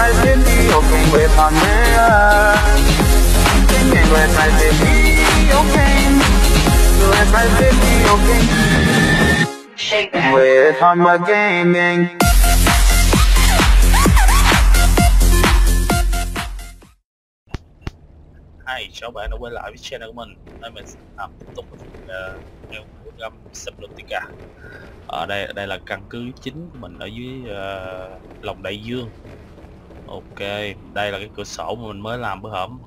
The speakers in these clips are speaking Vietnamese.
my city, okay, with my mirror. Tình with my city, okay. With my Người okay. Shake đi With on my gang, gaming Hi, chào bạn đã quay lại với channel của mình Hôm mình sẽ làm tiếp tục uh, theo ờ, của găm Subnautica Ở đây đây là căn cứ chính của mình ở dưới uh, lòng đại dương Ok, đây là cái cửa sổ mà mình mới làm bữa hổm.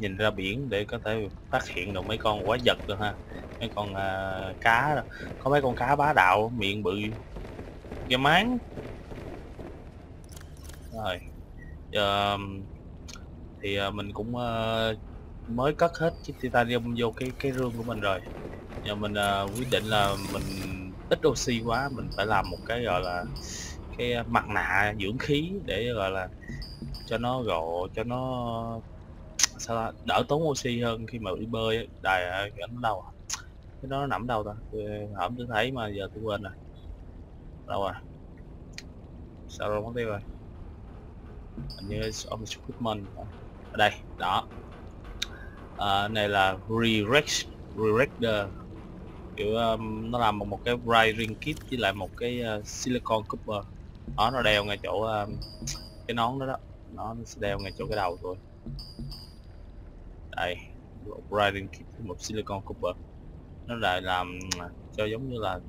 Nhìn ra biển để có thể phát hiện được mấy con quái vật được ha. Mấy con uh, cá đó. Có mấy con cá bá đạo, miệng bự. Ghê máng. Rồi Giờ thì uh, mình cũng uh, mới cất hết chiếc titanium vô cái cái rương của mình rồi. Giờ mình uh, quyết định là mình ít oxy quá mình phải làm một cái gọi là cái mặt nạ dưỡng khí để gọi là cho nó gộ cho nó sao ta? đỡ tốn oxy hơn khi mà đi bơi ấy. đài à, nó đâu à? cái đó nó nằm đâu ta à, hổm tôi thấy mà giờ tôi quên rồi đâu rồi sao rồi mất tiêu rồi hình như ông equipment ở đây đó à, này là Rerex Rerector kiểu um, nó làm một, một cái wiring kit với lại một cái uh, silicon cooper đó nó đeo ngay chỗ um, cái nón đó đó nó sẽ đeo ngay chỗ cái đầu thôi đây một kit một silicon copper nó lại làm à, cho giống như là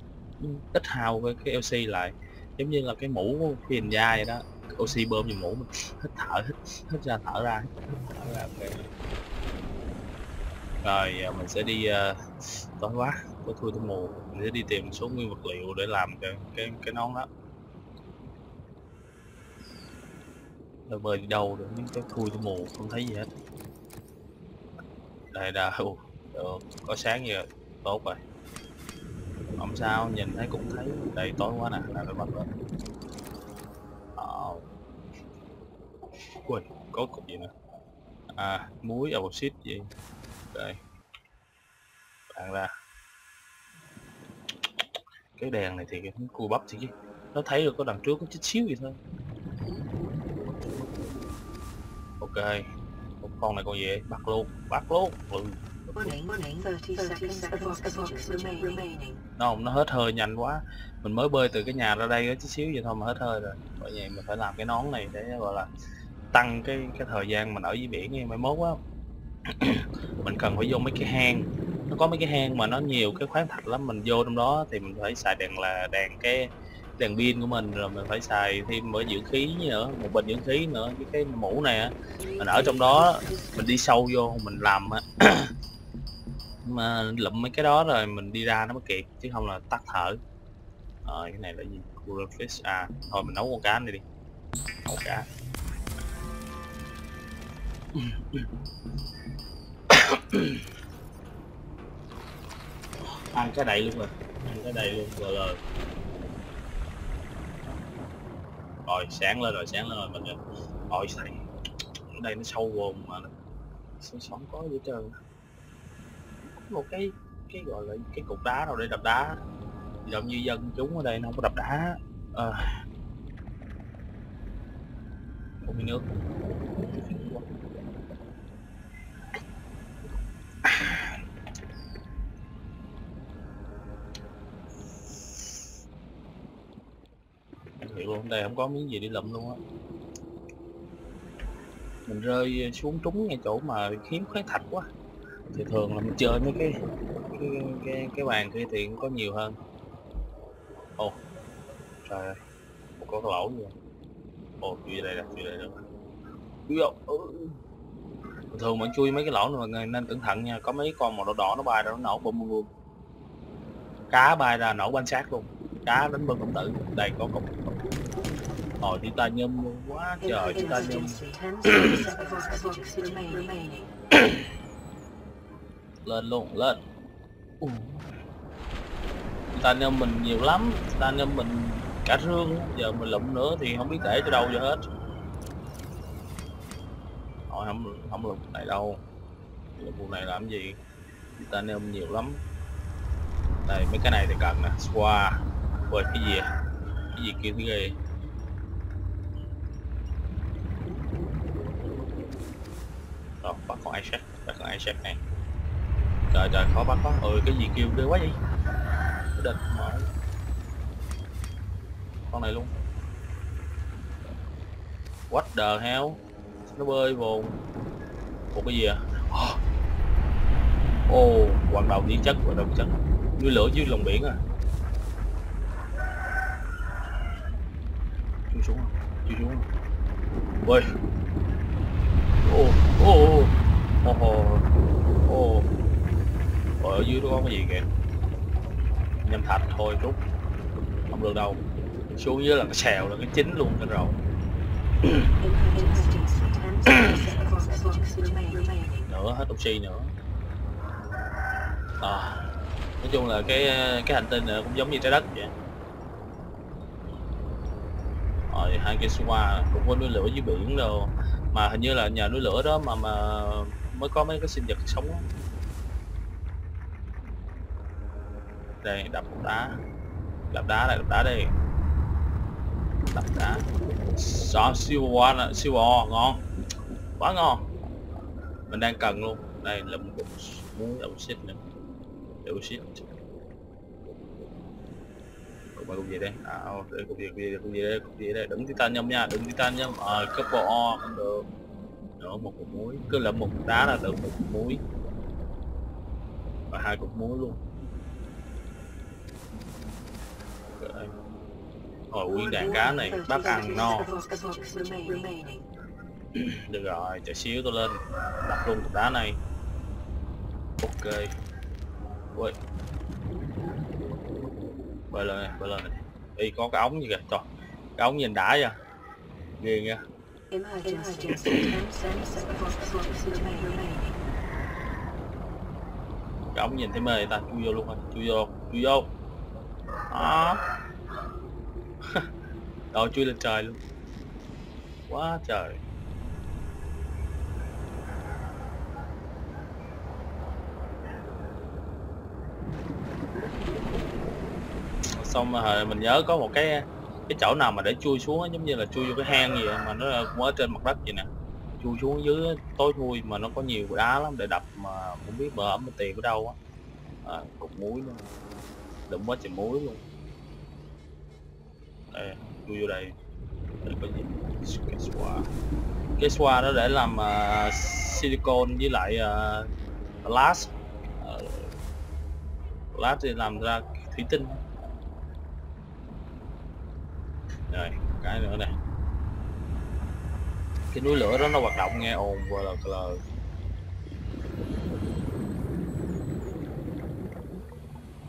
ít hao cái cái oxy lại. Giống như là cái mũ phi hình da vậy đó. Oxy bơm vào mũ mình hít thở hít, hít ra thở ra hít thở ra okay rồi giờ mình sẽ đi uh, tối quá. Tối thui tối mù. Mình sẽ đi tìm một số nguyên vật liệu để làm cái cái cái nón đó. Rồi bơi đi đâu được những cái thui cái mù không thấy gì hết. Đây đã uh, được có sáng giờ tốt rồi. Không sao nhìn thấy cũng thấy đây tối quá nè là phải bật lên. Ờ. có cục gì nữa à muối oxit gì? Đây. Bạn ra. Cái đèn này thì nó cua bắp thì chứ nó thấy được có đằng trước có chút xíu gì thôi ok. Con này con gì bắt luôn bắt luôn. Ừ. Warning, warning, 30 seconds of oxygen remaining. nó nó hết hơi nhanh quá. Mình mới bơi từ cái nhà ra đây chút xíu vậy thôi mà hết hơi rồi. Bởi vậy mình phải làm cái nón này để gọi là tăng cái cái thời gian mình ở dưới biển như mai mốt á mình cần phải vô mấy cái hang. Nó có mấy cái hang mà nó nhiều cái khoáng thạch lắm mình vô trong đó thì mình phải xài đèn là đèn cái đèn pin của mình, rồi mình phải xài thêm bởi dưỡng khí nữa, một bình dưỡng khí nữa cái cái mũ này á. Mình ở trong đó, mình đi sâu vô, mình làm á. Mà lụm mấy cái đó rồi mình đi ra nó mới kịp, chứ không là tắt thở. Rồi, cái này là gì? Cooler fish. À thôi mình nấu con cá này đi. Nấu cá. Ăn cái đầy luôn rồi. Ăn cái đầy luôn rồi rồi rồi, sáng lên rồi, sáng lên rồi, mình rồi xài ở đây nó sâu vô mà. Sống sống có gì hết trơn. Có một cái cái gọi là cái cục đá đâu để đập đá. Giống như dân chúng ở đây nó không có đập đá. À. không có nước. Đây không có miếng gì đi lụm luôn á. Mình rơi xuống trúng ngay chỗ mà hiếm khoáng thạch quá. Thì thường là mình chơi mấy cái cái cái, cái bàn kia thì cũng có nhiều hơn. Ồ trời ơi có cái lỗ gì ồ chui đây là chui đây nữa chui ừ. thường mình chui mấy cái lỗ này nên cẩn thận nha có mấy con màu đỏ đỏ nó bay ra nó nổ bùm bùm cá bay ra nổ banh sát luôn. Cá đánh bơm công tử. Đây có cục Ờ, Ồ, titanium luôn quá trời titanium lên luôn lên. Uh. titanium mình nhiều lắm titanium mình cả rương giờ mình lụm nữa thì không biết để cho đâu cho hết. Thôi không không lụm này đâu. Lụm vụ này làm gì? Titanium nhiều lắm. Đây mấy cái này thì cần nè. Qua ôi cái gì à? cái gì kia cái gì rồi bắt con Isaac bắt con Isaac này? Trời trời khó bắt quá. Ôi cái gì kêu ghê quá vậy? Địch mở con này luôn. What the hell? Nó bơi vô. Một cái gì à? Ô oh, hoạt động biến chất hoạt động chất. Núi lửa dưới lòng biển à. Chui xuống. Chui xuống. Ôi ô ô ô ô ô ô ở dưới đó có cái gì kìa? Nhâm thạch thôi chút không được đâu. Xuống dưới là cái xèo là cái chính luôn cái rồi. Nữa hết oxy nữa. À, nói chung là cái cái hành tinh này cũng giống như trái đất vậy. Rồi hai cái xoa cũng có núi lửa dưới biển đâu mà hình như là nhờ núi lửa đó mà mà mới có mấy cái sinh vật sống. Đây, đập đá. Đập đá lại, đập đá đây đập đá. Đó siêu qua siêu bò ngon. Quá ngon. Mình đang cần luôn. Đây là một cục muối đậu xít nữa đậu xít mọi này cục gì à, đây à đây cục gì cục gì cục gì đây cục gì đây đứng titan nhâm nha đứng titanium ờ à, cấp o cũng được. Nữa một cục muối cứ là một đá là được một cục muối. Và hai cục muối luôn. Hồi Rồi nguyên đàn cá này bác ăn no. Được rồi chờ xíu tôi lên đặt luôn cục đá này. Ok. Ui bơi lên này, bơi lên. Này đi có cái ống gì kìa. Trời cái ống nhìn đã vậy. Ghê nha. Cái ống nhìn thấy mê ta? Chui vô luôn rồi chui vô chui vô. Đó. Rồi chui lên trời luôn. Quá trời. Xong rồi mình nhớ có một cái cái chỗ nào mà để chui xuống giống như là chui vô cái hang gì mà nó cũng ở trên mặt đất vậy nè. Chui xuống dưới tối thui mà nó có nhiều đá lắm để đập mà không biết bờ ẩm tiền ở đâu á. À, cục muối luôn. Đụng quá trời muối luôn. Đây chui vô đây. Đây có gì? Cái xoa cái xoa đó để làm à, uh, silicon với lại uh, glass. Uh, glass thì làm ra thủy tinh rồi cái nữa này cái núi lửa đó nó hoạt động nghe ồn vừa là là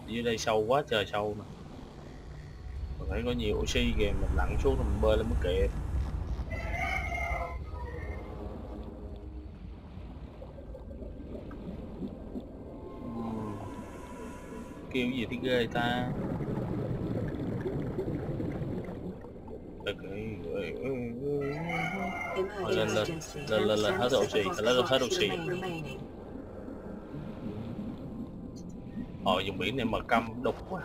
dưới đây sâu quá trời sâu nè. Mình thấy có nhiều oxy kìa mình lặn xuống rồi mình bơi lên mới kịp kêu gì thì ghê ta Ok, lên, lên. Emergency. Lên, lên, lên, hết Ten oxy, seconds lên, lên, of hết oxygen hết remain- remaining. Ờ, dùng biển này mà căm đục quá.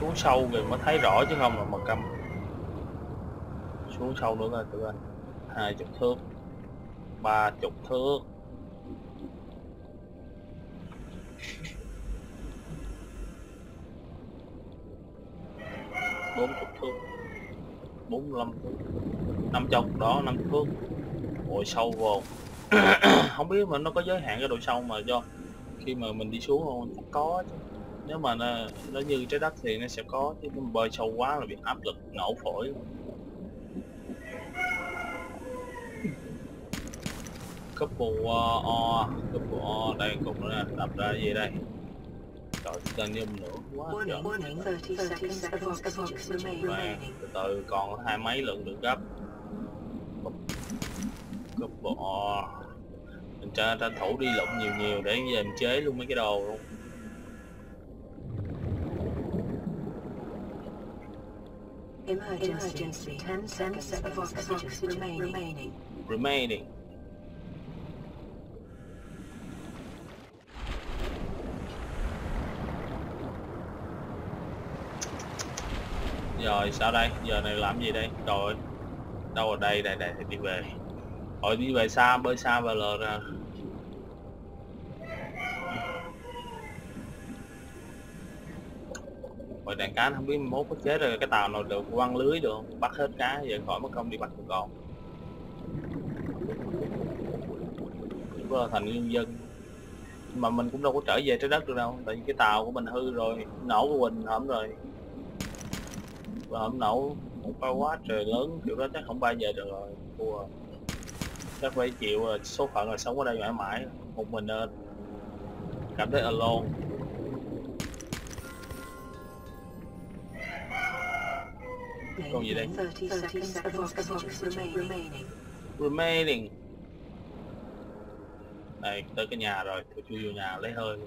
Xuống sâu rồi mới thấy rõ chứ không là mà căm. Xuống sâu nữa coi tụi anh hai chục thước ba chục thước. Bốn chục thước bốn mươi lăm thước năm chục đó năm thước ôi sâu vô. Không biết mà nó có giới hạn cái độ sâu mà do khi mà mình đi xuống không? Chắc có chứ. Nếu mà nó, nó như trái đất thì nó sẽ có chứ nếu bơi sâu quá là bị áp lực nổ phổi. Couple uh, o couple o đây cũng là đập ra gì đây? Trời titanium nữa quá trời Warning, warning, 30 seconds of oxygen remain- Và remaining. từ từ còn hai mấy lượng được gấp couple o mình tranh tranh thủ đi lụm nhiều nhiều để về mình chế luôn mấy cái đồ luôn Emergency. Ten seconds of oxygen remain- remaining. remaining rồi, sao đây? Giờ này làm gì đây? Rồi đâu ở đây? Đây đây đi về. Hỏi đi về xa, bơi xa và lờ ra Hồi đàn cá nó không biết mốt có chết rồi. Cái tàu nào được quăng lưới được không? bắt hết cá vậy khỏi mất công đi bắt được con. Vừa thành nhân dân. Mà mình cũng đâu có trở về trái đất được đâu. Tại vì cái tàu của mình hư rồi, nổ của mình hổm rồi và hổm nổ một cái quá trời lớn kiểu đó chắc không bao giờ được rồi. Thua. Chắc phải chịu ờ, số phận là sống ở đây mãi mãi. Một mình nên cảm thấy alone. Còn gì đây? 30 seconds of oxygen remaining. đây tới cái nhà rồi tôi chui vô nhà lấy hơi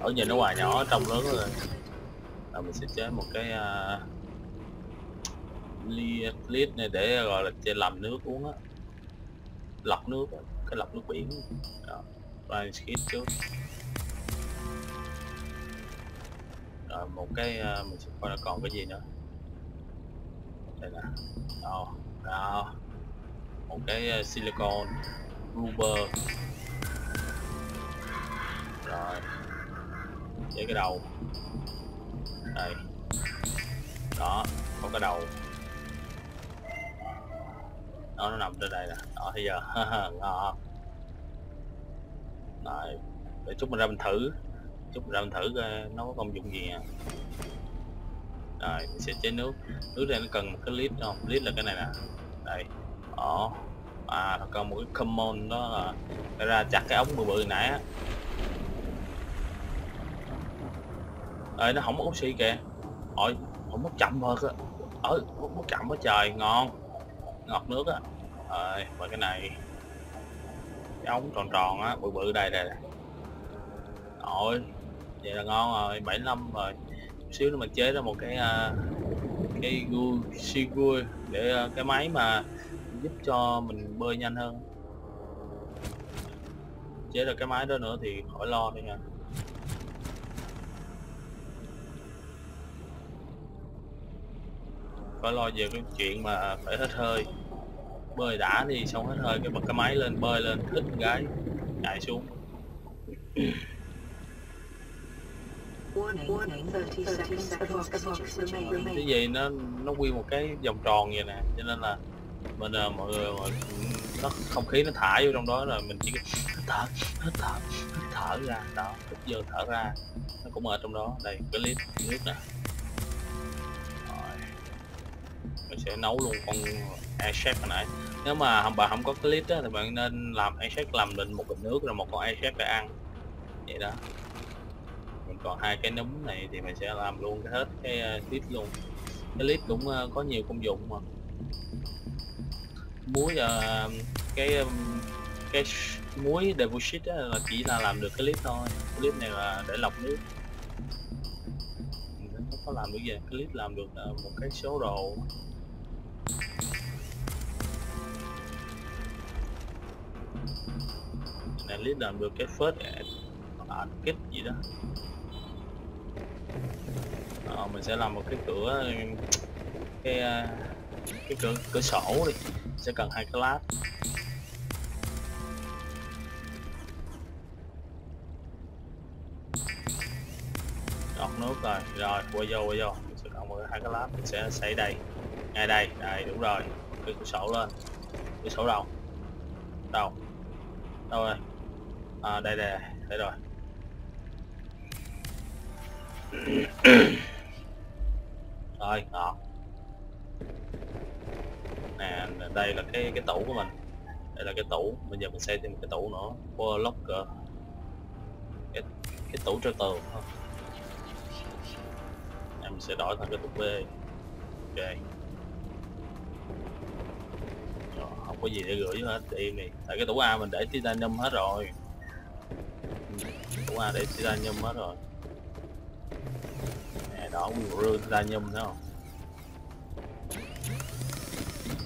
ở nhìn nó hoài nhỏ trong lớn rồi là mình sẽ chế một cái uh, ly lít này để gọi là chế làm nước uống á. Lọc nước á, cái lọc nước biển. Đó rồi skip trước. Rồi một cái uh, mình sẽ coi là còn cái gì nữa. Đây nè đó đó. Một cái à, uh, silicon rubber rồi. Với cái đầu. Đây. Đó, có cái đầu. Đó, nó nằm trên đây nè. Đó bây giờ ngon rồi. Để chút mình ra mình thử. Chút mình ra mình thử coi nó có công dụng gì nha rồi, mình sẽ chế nước. Nước này nó cần một cái lít không? Lít là cái này nè. Đây. Đó. À nó còn một cái common đó là ra chặt cái ống bự bự nãy á. Ơi nó không có oxy kìa. Ôi không mất chậm hơn á. Ơi mất chậm quá trời ngon. Ngọt nước á. Rồi và cái này. Cái ống tròn tròn á bự bự đây đây ôi vậy là ngon rồi 75 rồi. Xíu nữa mình chế ra một cái uh, cái gu sigur để uh, cái máy mà giúp cho mình bơi nhanh hơn. Chế được cái máy đó nữa thì khỏi lo đi nha. Phải lo về cái chuyện mà phải hết hơi. Bơi đã thì xong hết hơi cái bật cái máy lên bơi lên thích một cái chạy xuống. Cái gì nó nó quy một cái vòng tròn vậy nè cho nên là mình à, mọi người mọi, nó không khí nó thả vô trong đó rồi mình chỉ hít thở hít thở hít thở ra. Đó hít vô thở ra nó cũng ở trong đó. Đây cái clip nước nè mình sẽ nấu luôn con airshake hồi nãy. Nếu mà bà không có cái đó thì bạn nên làm airshake làm định một bình nước rồi một con airshake để ăn. Vậy đó. Mình còn hai cái núm này thì mình sẽ làm luôn hết cái ờ, clip luôn. Cái clip cũng ờ, có nhiều công dụng mà. Muối uh, cái cái muối deposit là chỉ là làm được cái clip thôi. Clip này là để lọc nước. Nó không có làm được gì clip làm được một cái số đồ. Least lít làm được cái first để à, kích gì đó. À, mình sẽ làm một cái cửa cái à, cái cửa cửa sổ đi. Sẽ cần hai cái lát. Đọt nước rồi. Rồi qua vô qua vô. Mình sẽ cần một hai cái lát. Mình sẽ xây đây. Ngay đây. Đây đúng rồi. Cái cửa sổ lên. Cửa sổ đâu? Đâu? Đâu rồi à đây đây đây rồi. Rồi ngọt. Nè đây là cái cái tủ của mình. Đây là cái tủ bây giờ mình xây thêm một cái tủ nữa. For locker cái cái tủ cho tường em sẽ đổi thành cái tủ B. Ok. Rồi, không có gì để gửi hết để im đi. Tại cái tủ A mình để titanium hết rồi qua tủ A để titanium hết rồi. Nè đó cũng rương titanium thấy không?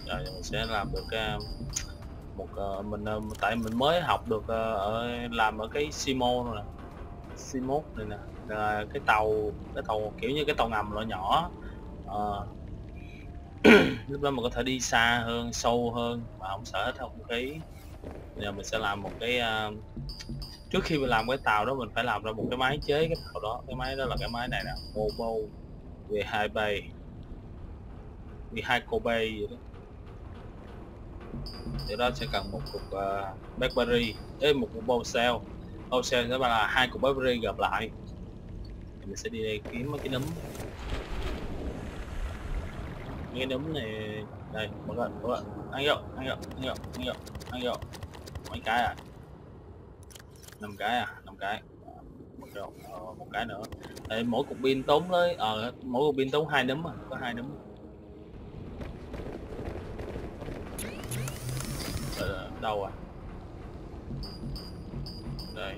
Rồi mình sẽ làm được cái một uh, mình uh, tại mình mới học được uh, ở làm ở cái Simo này, nè. C1 này nè là cái tàu cái tàu kiểu như cái tàu ngầm loại nhỏ. Ờ. lúc đó mình có thể đi xa hơn sâu hơn mà không sợ hết không khí. Giờ mình sẽ làm một cái uh, trước khi mình làm cái tàu đó mình phải làm ra một cái máy chế cái tàu đó. Cái máy đó là cái máy này nè Mobo V2 bay V2 Kobe vậy đó. Thì đó sẽ cần một cục ờ, uh, Blackberry Ê, một cục bow cell bow cell sẽ là hai cục Blackberry gặp lại. Thì mình sẽ đi đây kiếm mấy cái nấm mấy cái nấm này đây một lần một lần. Ăn vô ăn vô ăn vô ăn vô ăn vô mấy cái à? Năm cái à năm cái. Một cái, ờ, một cái nữa. Đây mỗi cục pin tốn tới ờ mỗi cục pin tốn hai nấm à có hai nấm. Ờ, đâu à? Đây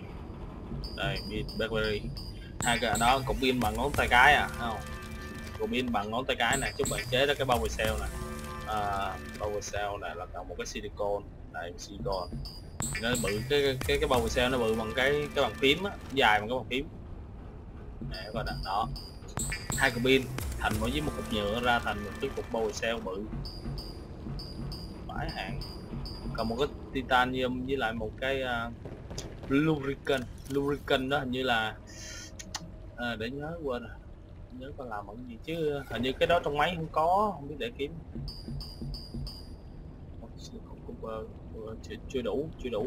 đây pin blackberry. Hai cái đó cục pin bằng ngón tay cái à không? Cục pin bằng ngón tay cái này chúc bạn chế ra cái bao bì cell này. Ờ, à, bì cell này là cần một cái silicon đây MC Go nó bự cái cái cái, cái xe nó bự bằng cái cái bàn phím á dài bằng cái bàn phím. Để và bạn đó. Hai cục pin thành mỗi với một cục nhựa ra thành một cái cục bầu xe bự. Bãi hạn còn một cái titanium với lại một cái uh, lubricant lubricant đó hình như là à, để nhớ quên nhớ có làm bằng gì chứ hình như cái đó trong máy không có không biết để kiếm cũng uh, chưa, chưa đủ chưa đủ.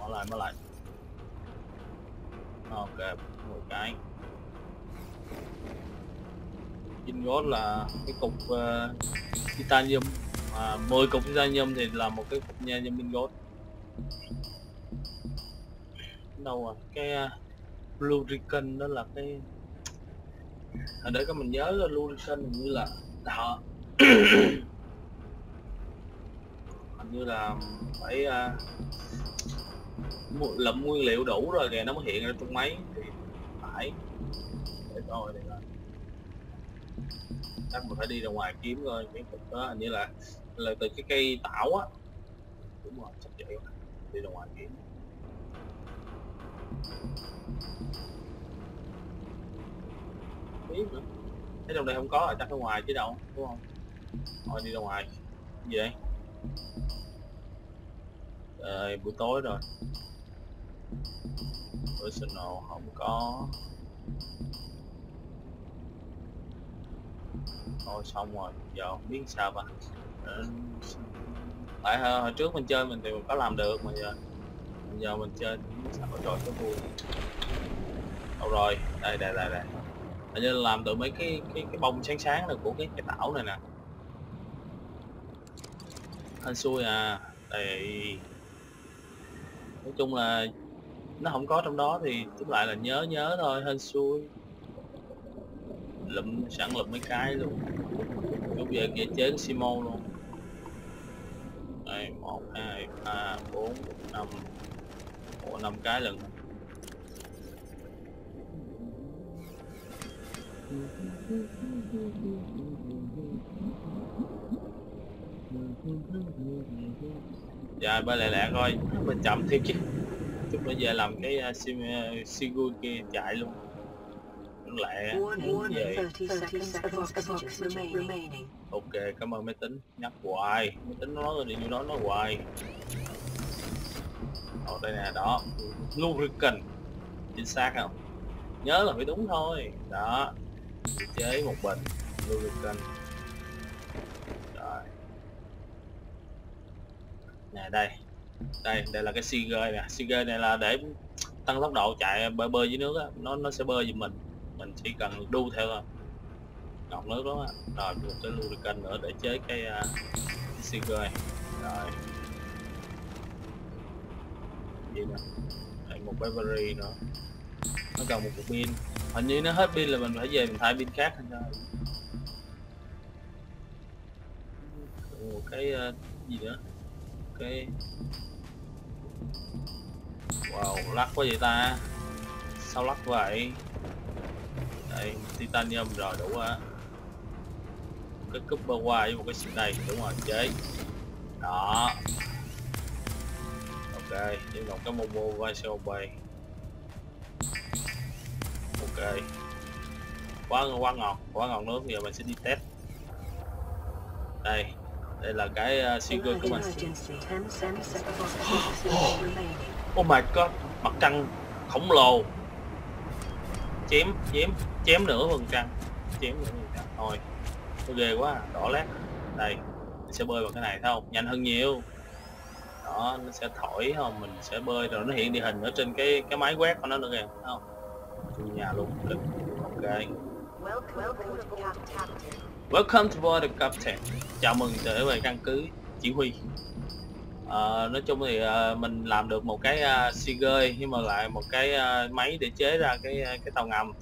Mở lại mở lại. Ok một cái. Ingot là cái cục uh, titanium à, 10 cục titanium thì là một cái cục titanium ingot. Đâu rồi cái uh, lubricant đó là cái à, để các mình nhớ là blue recon như là đó như là phải uh, lậm nguyên liệu đủ rồi kìa nó mới hiện ra trong máy thì phải. Để coi để coi. Chắc mình phải đi ra ngoài kiếm rồi miếng thịt đó hình như là là từ cái cây tảo á. Đúng rồi chắc vậy. Đi ra ngoài kiếm. Biết nữa. Thấy trong đây không có rồi chắc ở ngoài chứ đâu đúng không? Thôi đi ra ngoài. Gì đây? Trời, buổi tối rồi. Personal không có. Thôi xong rồi giờ không biết sao ba tại hồi, hồi trước mình chơi mình thì mình có làm được mà giờ. Giờ mình chơi sao có trò cho vui. Đâu rồi đây đây đây đây. Hình như làm từ mấy cái cái cái bông sáng sáng này của cái cái tảo này nè hên xui à tại nói chung là nó không có trong đó thì tức lại là nhớ nhớ thôi, hên xui. Lụm, sẵn lụm mấy cái luôn. Lúc giờ kia chế simo luôn. Đây, một, hai, ba, bốn, năm. Ủa, năm cái lần dạ ba lẹ lẹ coi mình chậm thiệt chứ. Chút nữa về làm cái uh, sim uh, kia chạy luôn. Nó lẹ Warning, vậy 30 seconds of oxygen remaining. ok cảm ơn máy tính. Nhắc hoài. Máy tính nó nói rồi điều đó nó hoài. Ở đây nè đó. Lubricant chính xác không? Nhớ là phải đúng thôi. Đó. Chế một bình lubricant nè đây. Đây đây là cái Seagull nè. Seagull này là để tăng tốc độ chạy bơi bơi dưới nước á nó nó sẽ bơi giùm mình. Mình chỉ cần đu theo thôi. Ngọt nước đó rồi một cái lubricant nữa để chế cái, uh, cái rồi. Gì nè đây một battery nữa. Nó cần một cục pin. Hình như nó hết pin là mình phải về mình thay pin khác thôi một cái uh, gì nữa? Wow, lắc quá vậy ta. Sao lắc vậy? Đây, titanium rồi, đủ á cái cooper qua với một cái xịt này đúng rồi, chế. Đó. Ok đi một cái momo vai ok. Quá quá ngọt quá ngọt nước, giờ mình sẽ đi test. Đây đây là cái uh, sugar của mình Emergency. 10 seconds before oxygen remaining. oh my god mặt trăng khổng lồ. Chém chém chém nửa phần trăng chém nửa phần trăng thôi nó ghê quá à, đỏ lét. Đây mình sẽ bơi vào cái này thấy không? Nhanh hơn nhiều. Đó nó sẽ thổi không? Mình sẽ bơi rồi nó hiện địa hình ở trên cái cái máy quét của nó nữa kìa thấy không? Nhà luôn. Ok welcome to board captain. Chào mừng trở về căn cứ chỉ huy. À, nói chung thì à, mình làm được một cái ờ, uh, Seagate nhưng mà lại một cái ờ, máy để chế ra cái ờ, cái tàu ngầm.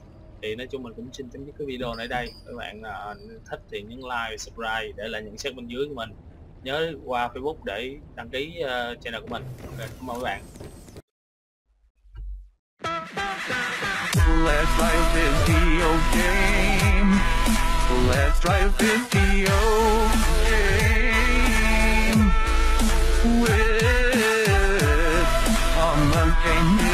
Thì nói chung mình cũng xin chấm dứt cái video này đây. Các bạn ờ, thích thì nhấn like subscribe để lại nhận xét bên dưới của mình. Nhớ qua Facebook để đăng ký ờ, channel của mình. Okay, cảm ơn các bạn. Let's play video game. Let's try video game. With a game